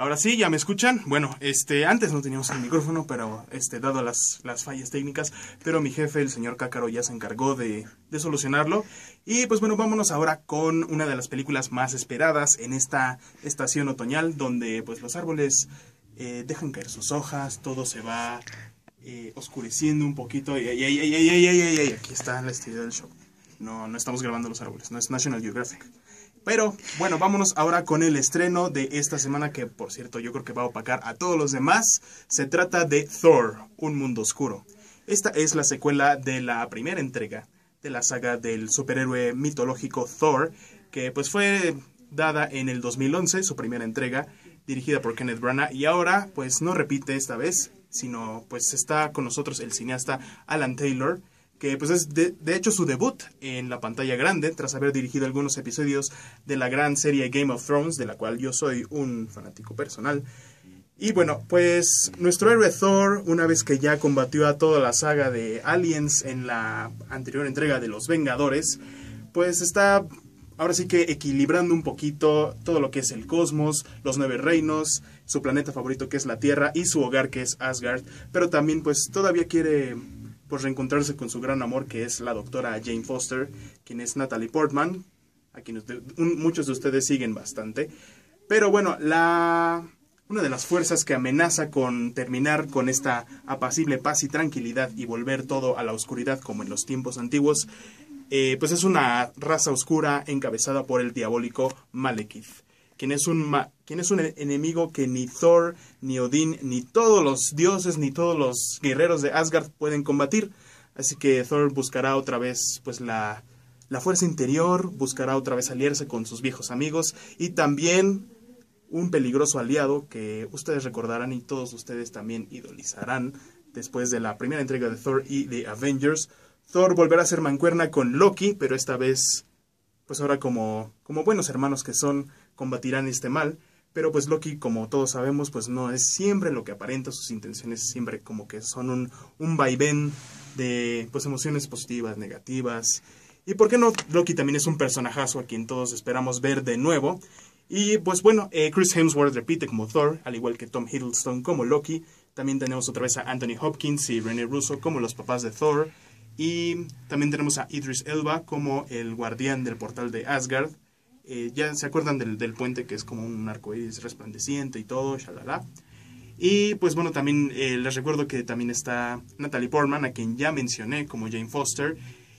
Ahora sí, ya me escuchan. Bueno, este, antes no teníamos el micrófono, pero este, dado las, las fallas técnicas, pero mi jefe, el señor Cácaro, ya se encargó de, de solucionarlo. Y pues bueno, vámonos ahora con una de las películas más esperadas en esta estación otoñal, donde pues los árboles eh, dejan caer sus hojas, todo se va eh, oscureciendo un poquito. Y, y- y- y- aquí está la estudio del show. No, no estamos grabando los árboles, no es National Geographic. Pero bueno, vámonos ahora con el estreno de esta semana que por cierto yo creo que va a opacar a todos los demás. Se trata de Thor, Un Mundo Oscuro. Esta es la secuela de la primera entrega de la saga del superhéroe mitológico Thor, que pues fue dada en el 2011, su primera entrega, dirigida por Kenneth Branagh, y ahora pues no repite esta vez, sino pues está con nosotros el cineasta Alan Taylor, que pues es de, de hecho su debut en la pantalla grande tras haber dirigido algunos episodios de la gran serie Game of Thrones, de la cual yo soy un fanático personal. Y bueno, pues nuestro héroe Thor, una vez que ya combatió a toda la saga de Aliens en la anterior entrega de Los Vengadores, pues está ahora sí que equilibrando un poquito todo lo que es el cosmos, los nueve reinos, su planeta favorito que es la Tierra y su hogar que es Asgard, pero también pues todavía quiere pues reencontrarse con su gran amor que es la doctora Jane Foster, quien es Natalie Portman, a quien muchos de ustedes siguen bastante. Pero bueno, la una de las fuerzas que amenaza con terminar con esta apacible paz y tranquilidad y volver todo a la oscuridad como en los tiempos antiguos, eh, pues es una raza oscura encabezada por el diabólico Malekith, quien es un quien es un e- enemigo que ni Thor, ni Odín, ni todos los dioses, ni todos los guerreros de Asgard pueden combatir. Así que Thor buscará otra vez pues la la fuerza interior, buscará otra vez aliarse con sus viejos amigos y también un peligroso aliado que ustedes recordarán y todos ustedes también idolizarán después de la primera entrega de Thor y de Avengers. Thor volverá a ser mancuerna con Loki, pero esta vez, pues ahora como, como buenos hermanos que son, combatirán este mal. Pero pues Loki, como todos sabemos, pues no es siempre lo que aparenta, sus intenciones siempre como que son un, un vaivén de pues emociones positivas, negativas. Y por qué no, Loki también es un personajazo a quien todos esperamos ver de nuevo. Y pues bueno, eh, Chris Hemsworth repite como Thor, al igual que Tom Hiddleston como Loki. También tenemos otra vez a Anthony Hopkins y Rene Russo como los papás de Thor. Y también tenemos a Idris Elba como el guardián del portal de Asgard. Eh, ya se acuerdan del, del puente que es como un arcoíris resplandeciente y todo, shalala. Y pues bueno, también eh, les recuerdo que también está Natalie Portman, a quien ya mencioné como Jane Foster.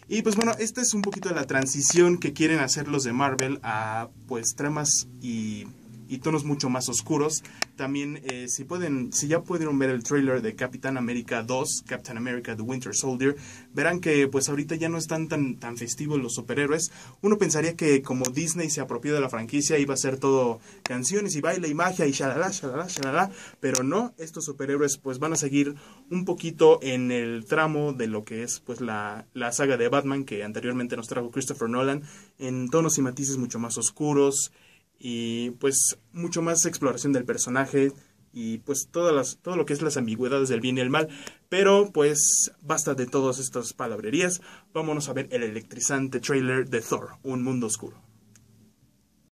Y pues bueno, esta es un poquito la transición que quieren hacer los de Marvel a pues tramas y, y tonos mucho más oscuros. También eh, si pueden, si ya pudieron ver el trailer de Capitán América 2, Captain America The Winter Soldier, verán que pues ahorita ya no están tan, tan festivos los superhéroes. Uno pensaría que como Disney se apropió de la franquicia iba a ser todo canciones y baile y magia y shalala, shalala, shalala, pero no, estos superhéroes pues van a seguir un poquito en el tramo de lo que es pues la, la saga de Batman que anteriormente nos trajo Christopher Nolan en tonos y matices mucho más oscuros y pues mucho más exploración del personaje y pues todas las, todo lo que es las ambigüedades del bien y el mal. Pero pues basta de todas estas palabrerías. Vámonos a ver el electrizante trailer de Thor, Un Mundo Oscuro.